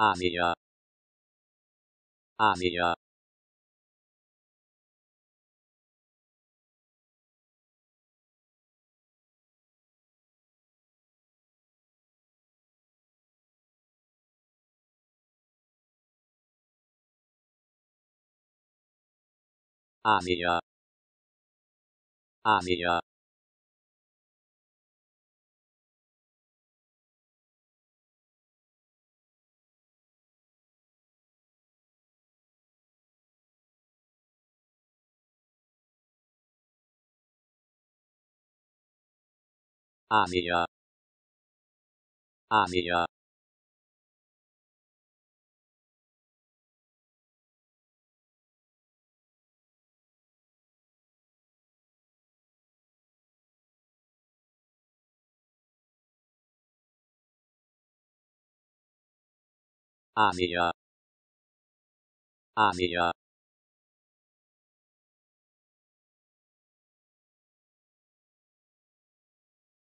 Asia. Asia. Asia. Asia. Asia Asia Asia Asia